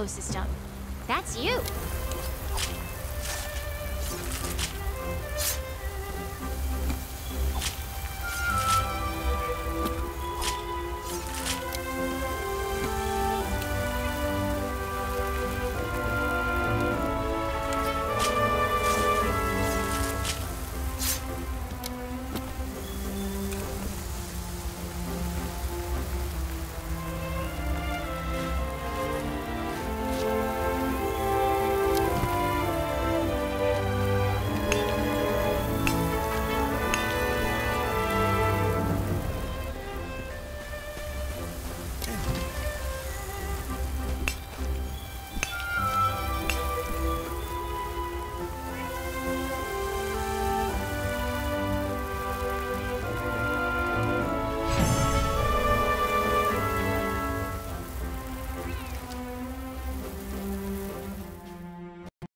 ecosystem. That's you.